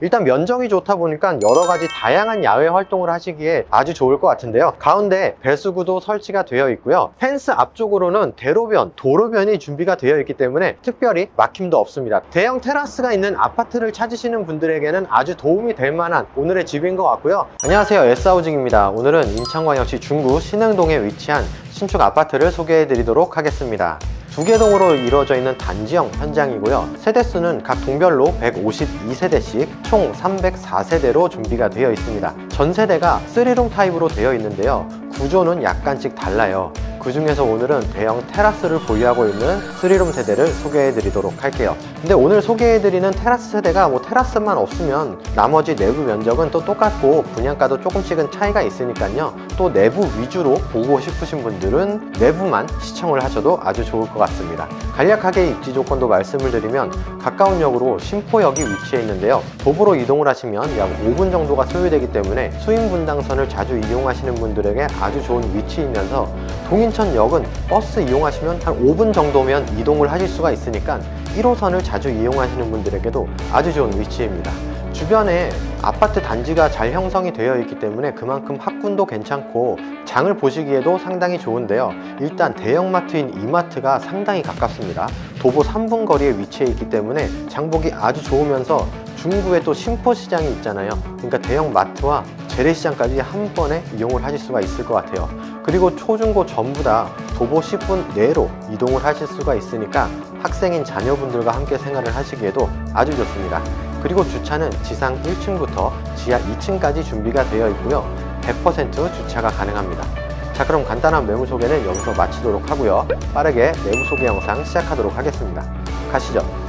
일단 면적이 좋다 보니까 여러 가지 다양한 야외 활동을 하시기에 아주 좋을 것 같은데요. 가운데 배수구도 설치가 되어 있고요. 펜스 앞쪽으로는 대로변, 도로변이 준비가 되어 있기 때문에 특별히 막힘도 없습니다. 대형 테라스가 있는 아파트를 찾으시는 분들에게는 아주 도움이 될 만한 오늘의 집인 것 같고요. 안녕하세요. S하우징입니다. 오늘은 인천광역시 중구 신흥동에 위치한 신축 아파트를 소개해 드리도록 하겠습니다. 두 개 동으로 이루어져 있는 단지형 현장이고요. 세대수는 각 동별로 152세대씩 총 304세대로 준비가 되어 있습니다. 전 세대가 3룸 타입으로 되어 있는데요. 구조는 약간씩 달라요. 그 중에서 오늘은 대형 테라스를 보유하고 있는 3룸 세대를 소개해 드리도록 할게요 근데 오늘 소개해 드리는 테라스 세대가 뭐 테라스만 없으면 나머지 내부 면적은 또 똑같고 분양가도 조금씩은 차이가 있으니까요 또 내부 위주로 보고 싶으신 분들은 내부만 시청을 하셔도 아주 좋을 것 같습니다 간략하게 입지 조건도 말씀을 드리면 가까운 역으로 심포역이 위치해 있는데요 도보로 이동을 하시면 약 5분 정도가 소요되기 때문에 수인 분당선을 자주 이용하시는 분들에게 아주 좋은 위치이면서 동인천역은 버스 이용하시면 한 5분 정도면 이동을 하실 수가 있으니까 1호선을 자주 이용하시는 분들에게도 아주 좋은 위치입니다. 주변에 아파트 단지가 잘 형성이 되어 있기 때문에 그만큼 학군도 괜찮고 장을 보시기에도 상당히 좋은데요. 일단 대형마트인 이마트가 상당히 가깝습니다. 도보 3분 거리에 위치해 있기 때문에 장보기 아주 좋으면서 중구에 또 심포시장이 있잖아요. 그러니까 대형 마트와 재래시장까지 한 번에 이용을 하실 수가 있을 것 같아요. 그리고 초중고 전부 다 도보 10분 내로 이동을 하실 수가 있으니까 학생인 자녀분들과 함께 생활을 하시기에도 아주 좋습니다. 그리고 주차는 지상 1층부터 지하 2층까지 준비가 되어 있고요. 100% 주차가 가능합니다. 자 그럼 간단한 매물 소개는 여기서 마치도록 하고요. 빠르게 내부 소개 영상 시작하도록 하겠습니다. 가시죠.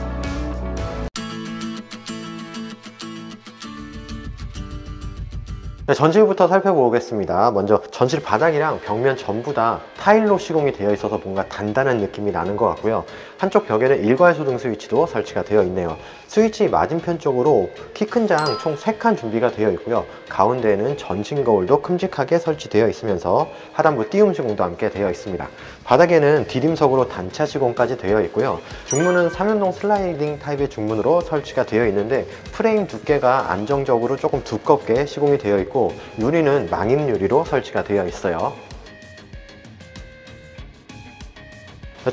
네, 전실부터 살펴보겠습니다. 먼저 전실 바닥이랑 벽면 전부 다 타일로 시공이 되어 있어서 뭔가 단단한 느낌이 나는 것 같고요. 한쪽 벽에는 일괄 소등 스위치도 설치가 되어 있네요. 스위치 맞은편 쪽으로 키 큰 장 총 3칸 준비가 되어 있고요. 가운데에는 전신 거울도 큼직하게 설치되어 있으면서 하단부 띄움 시공도 함께 되어 있습니다. 바닥에는 디딤석으로 단차 시공까지 되어 있고요. 중문은 3연동 슬라이딩 타입의 중문으로 설치가 되어 있는데 프레임 두께가 안정적으로 조금 두껍게 시공이 되어 있고 유리는 망임 유리로 설치가 되어 있어요.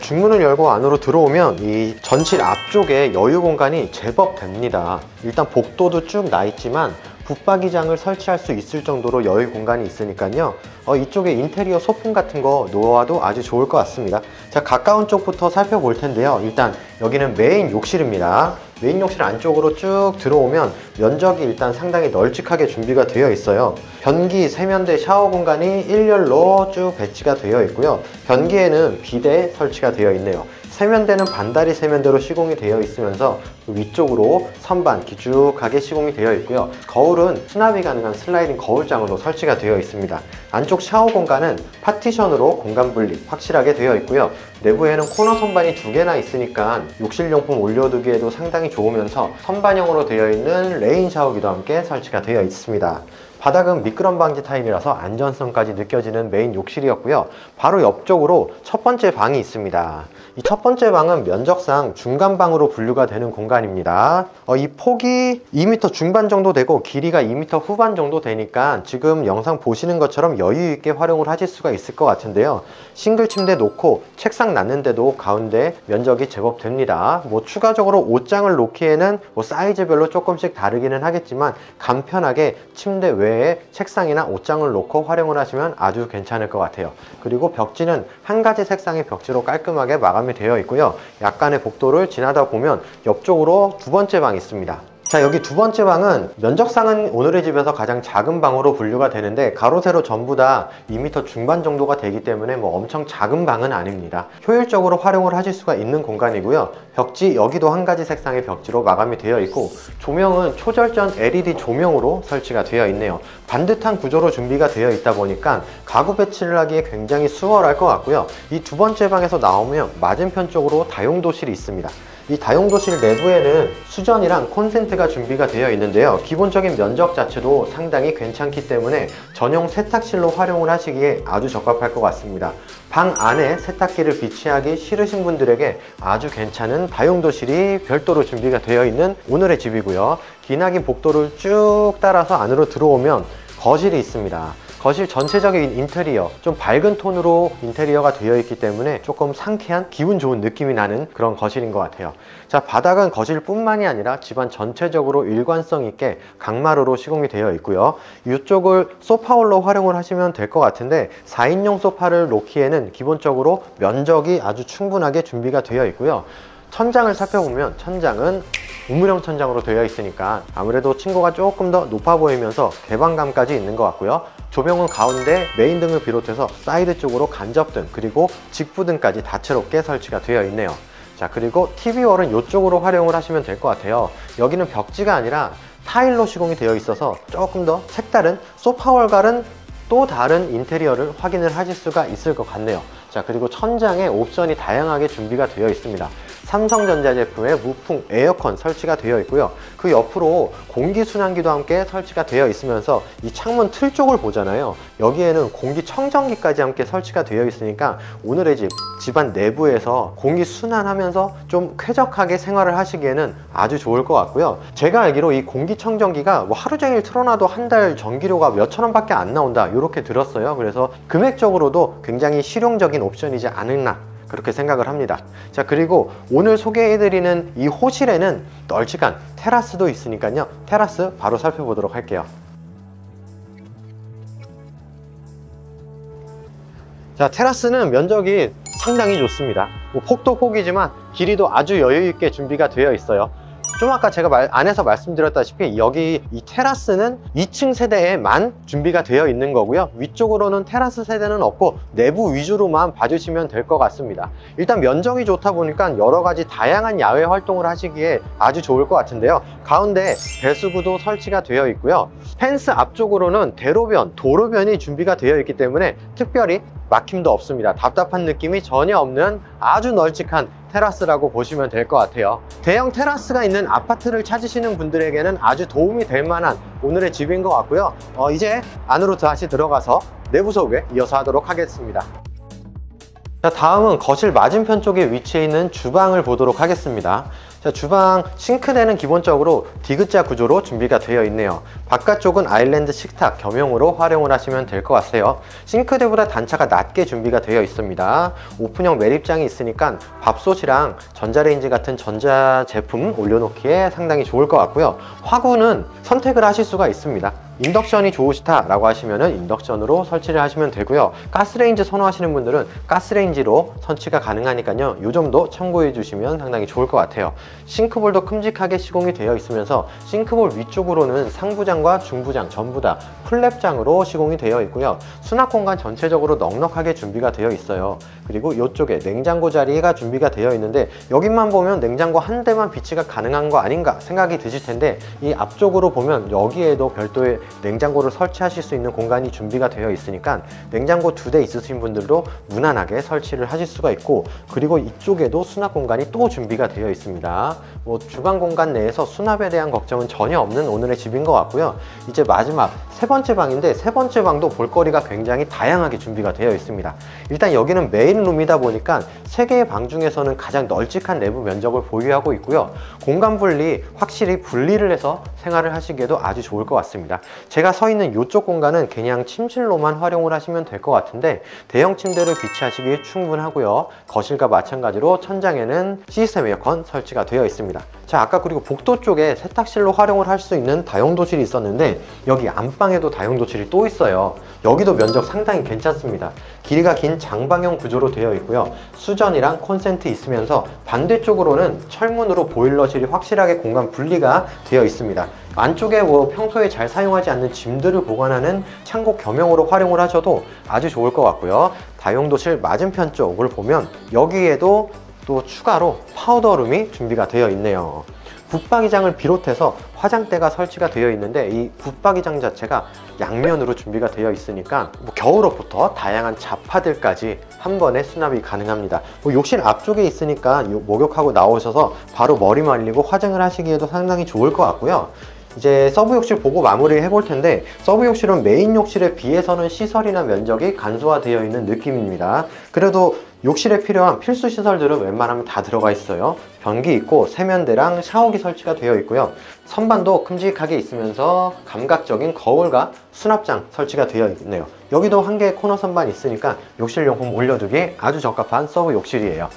중문을 열고 안으로 들어오면 이 전실 앞쪽에 여유 공간이 제법 됩니다. 일단 복도도 쭉 나 있지만 붙박이장을 설치할 수 있을 정도로 여유 공간이 있으니까요. 어, 이쪽에 인테리어 소품 같은 거 놓아도 아주 좋을 것 같습니다. 자 가까운 쪽부터 살펴볼 텐데요. 일단 여기는 메인 욕실입니다. 메인 욕실 안쪽으로 쭉 들어오면 면적이 일단 상당히 널찍하게 준비가 되어 있어요. 변기 세면대 샤워 공간이 일렬로 쭉 배치가 되어 있고요. 변기에는 비데 설치가 되어 있네요 세면대는 반다리 세면대로 시공이 되어 있으면서 위쪽으로 선반 길쭉하게 시공이 되어 있고요. 거울은 수납이 가능한 슬라이딩 거울장으로 설치가 되어 있습니다. 안쪽 샤워 공간은 파티션으로 공간 분리 확실하게 되어 있고요. 내부에는 코너 선반이 두 개나 있으니까 욕실용품 올려두기에도 상당히 좋으면서 선반형으로 되어 있는 rain 샤워기도 함께 설치가 되어 있습니다 바닥은 미끄럼 방지 타입이라서 안전성까지 느껴지는 메인 욕실이었고요. 바로 옆쪽으로 첫 번째 방이 있습니다. 이 첫 번째 방은 면적상 중간 방으로 분류가 되는 공간입니다. 어, 이 폭이 2m 중반 정도 되고 길이가 2m 후반 정도 되니까 지금 영상 보시는 것처럼 여유 있게 활용을 하실 수가 있을 것 같은데요. 싱글 침대 놓고 책상 놨는데도 가운데 면적이 제법 됩니다. 뭐 추가적으로 옷장을 놓기에는 뭐 사이즈별로 조금씩 다르기는 하겠지만 간편하게 침대 외에 외에 책상이나 옷장을 놓고 활용을 하시면 아주 괜찮을 것 같아요. 그리고 벽지는 한 가지 색상의 벽지로 깔끔하게 마감이 되어 있고요. 약간의 복도를 지나다 보면 옆쪽으로 두 번째 방이 있습니다 자 여기 두 번째 방은 면적상은 오늘의 집에서 가장 작은 방으로 분류가 되는데 가로 세로 전부 다 2m 중반 정도가 되기 때문에 뭐 엄청 작은 방은 아닙니다. 효율적으로 활용을 하실 수가 있는 공간이고요. 벽지 여기도 한 가지 색상의 벽지로 마감이 되어 있고 조명은 초절전 LED 조명으로 설치가 되어 있네요. 반듯한 구조로 준비가 되어 있다 보니까 가구 배치를 하기에 굉장히 수월할 것 같고요. 이 두 번째 방에서 나오면 맞은편 쪽으로 다용도실이 있습니다 이 다용도실 내부에는 수전이랑 콘센트가 준비가 되어 있는데요. 기본적인 면적 자체도 상당히 괜찮기 때문에 전용 세탁실로 활용을 하시기에 아주 적합할 것 같습니다. 방 안에 세탁기를 비치하기 싫으신 분들에게 아주 괜찮은 다용도실이 별도로 준비가 되어 있는 오늘의 집이고요. 기나긴 복도를 쭉 따라서 안으로 들어오면 거실이 있습니다. 거실 전체적인 인테리어 좀 밝은 톤으로 인테리어가 되어 있기 때문에 조금 상쾌한 기분 좋은 느낌이 나는 그런 거실인 것 같아요. 자 바닥은 거실 뿐만이 아니라 집안 전체적으로 일관성 있게 강마루로 시공이 되어 있고요. 이쪽을 소파홀로 활용을 하시면 될 것 같은데 4인용 소파를 놓기에는 기본적으로 면적이 아주 충분하게 준비가 되어 있고요. 천장을 살펴보면 천장은 우물형 천장으로 되어 있으니까 아무래도 층고가 조금 더 높아 보이면서 개방감까지 있는 것 같고요. 조명은 가운데 메인 등을 비롯해서 사이드 쪽으로 간접등 그리고 직부등까지 다채롭게 설치가 되어 있네요. 자 그리고 TV월은 이쪽으로 활용을 하시면 될 것 같아요. 여기는 벽지가 아니라 타일로 시공이 되어 있어서 조금 더 색다른 소파 wall과는 또 다른 인테리어를 확인을 하실 수가 있을 것 같네요. 자 그리고 천장에 옵션이 다양하게 준비가 되어 있습니다 삼성전자 제품의 무풍 에어컨 설치가 되어 있고요. 그 옆으로 공기순환기도 함께 설치가 되어 있으면서 이 창문 틀 쪽을 보잖아요. 여기에는 공기청정기까지 함께 설치가 되어 있으니까 오늘의 집 집안 내부에서 공기순환하면서 좀 쾌적하게 생활을 하시기에는 아주 좋을 것 같고요. 제가 알기로 이 공기청정기가 뭐 하루 종일 틀어놔도 한 달 전기료가 몇천 원밖에 안 나온다. 이렇게 들었어요. 그래서 금액적으로도 굉장히 실용적인 옵션이지 않을나 그렇게 생각을 합니다. 자 그리고 오늘 소개해드리는 이 호실에는 널찍한 테라스도 있으니까요. 테라스 바로 살펴보도록 할게요. 자 테라스는 면적이 상당히 좋습니다. 뭐 폭도 폭이지만 길이도 아주 여유있게 준비가 되어 있어요 좀 아까 제가 말, 안에서 말씀드렸다시피 여기 이 테라스는 2층 세대에만 준비가 되어 있는 거고요. 위쪽으로는 테라스 세대는 없고 내부 위주로만 봐주시면 될 것 같습니다. 일단 면적이 좋다 보니까 여러 가지 다양한 야외 활동을 하시기에 아주 좋을 것 같은데요. 가운데 배수구도 설치가 되어 있고요. 펜스 앞쪽으로는 대로변, 도로변이 준비가 되어 있기 때문에 특별히 막힘도 없습니다. 답답한 느낌이 전혀 없는 아주 널찍한 테라스라고 보시면 될 것 같아요. 대형 테라스가 있는 아파트를 찾으시는 분들에게는 아주 도움이 될 만한 오늘의 집인 것 같고요. 어, 이제 안으로 다시 들어가서 내부 소개 이어서 하도록 하겠습니다 자 다음은 거실 맞은편 쪽에 위치해 있는 주방을 보도록 하겠습니다. 자, 주방 싱크대는 기본적으로 디귿자 구조로 준비가 되어 있네요. 바깥쪽은 아일랜드 식탁 겸용으로 활용을 하시면 될 것 같아요. 싱크대보다 단차가 낮게 준비가 되어 있습니다. 오픈형 매립장이 있으니까 밥솥이랑 전자레인지 같은 전자 제품 올려놓기에 상당히 좋을 것 같고요. 화구는 선택을 하실 수가 있습니다 인덕션이 좋으시다 라고 하시면 인덕션으로 설치를 하시면 되고요. 가스레인지 선호하시는 분들은 가스레인지로 설치가 가능하니까요. 이 점도 참고해 주시면 상당히 좋을 것 같아요. 싱크볼도 큼직하게 시공이 되어 있으면서 싱크볼 위쪽으로는 상부장과 중부장 전부 다 flap장으로 시공이 되어 있고요. 수납 공간 전체적으로 넉넉하게 준비가 되어 있어요 그리고 이쪽에 냉장고 자리가 준비가 되어 있는데 여기만 보면 냉장고 한 대만 비치가 가능한 거 아닌가 생각이 드실 텐데 이 앞쪽으로 보면 여기에도 별도의 냉장고를 설치하실 수 있는 공간이 준비가 되어 있으니까 냉장고 두 대 있으신 분들도 무난하게 설치를 하실 수가 있고 그리고 이쪽에도 수납 공간이 또 준비가 되어 있습니다. 뭐 주방 공간 내에서 수납에 대한 걱정은 전혀 없는 오늘의 집인 것 같고요. 이제 마지막 세 번째 방인데 세 번째 방도 볼거리가 굉장히 다양하게 준비가 되어 있습니다. 일단 여기는 메인 룸이다 보니까 세 개의 방 중에서는 가장 널찍한 내부 면적을 보유하고 있고요. 공간 분리 확실히 분리를 해서 생활을 하시기에도 아주 좋을 것 같습니다. 제가 서 있는 이쪽 공간은 그냥 침실로만 활용을 하시면 될 것 같은데 대형 침대를 비치하시기에 충분하고요. 거실과 마찬가지로 천장에는 시스템 에어컨 설치가 되어 있습니다. 자 아까 그리고 복도 쪽에 세탁실로 활용을 할 수 있는 다용도실이 있었는데 여기 안방에도 다용도실이 또 있어요. 여기도 면적 상당히 괜찮습니다. 길이가 긴 장방형 구조로 되어 있고요. 수전이랑 콘센트 있으면서 반대쪽으로는 철문으로 보일러실이 확실하게 공간 분리가 되어 있습니다. 안쪽에 뭐 평소에 잘 사용하지 않는 짐들을 보관하는 창고 겸용으로 활용을 하셔도 아주 좋을 것 같고요. 다용도실 맞은편 쪽을 보면 여기에도 또 추가로 파우더룸이 준비가 되어 있네요 붙박이장을 비롯해서 화장대가 설치가 되어 있는데 이 붙박이장 자체가 양면으로 준비가 되어 있으니까 뭐 겨울 옷부터 다양한 잡화들까지 한 번에 수납이 가능합니다. 뭐 욕실 앞쪽에 있으니까 요- 목욕하고 나오셔서 바로 머리 말리고 화장을 하시기에도 상당히 좋을 것 같고요. 이제 서브 욕실 보고 마무리를 해볼 텐데 서브 욕실은 메인 욕실에 비해서는 시설이나 면적이 간소화되어 있는 느낌입니다. 그래도 욕실에 필요한 필수 시설들은 웬만하면 다 들어가 있어요. 변기 있고 세면대랑 샤워기 설치가 되어 있고요. 선반도 큼직하게 있으면서 감각적인 거울과 수납장 설치가 되어 있네요. 여기도 한 개의 코너 선반 있으니까 욕실 용품 올려두기에 아주 적합한 서브 욕실이에요.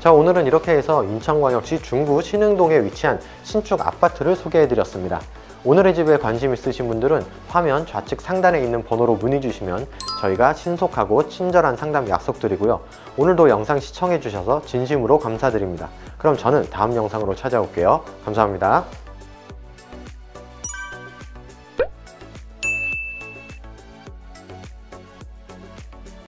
자 오늘은 이렇게 해서 인천광역시 중구 신흥동에 위치한 신축 아파트를 소개해드렸습니다. 오늘의 집에 관심 있으신 분들은 화면 좌측 상단에 있는 번호로 문의 주시면 저희가 신속하고 친절한 상담 약속드리고요. 오늘도 영상 시청해주셔서 진심으로 감사드립니다. 그럼 저는 다음 영상으로 찾아올게요. 감사합니다.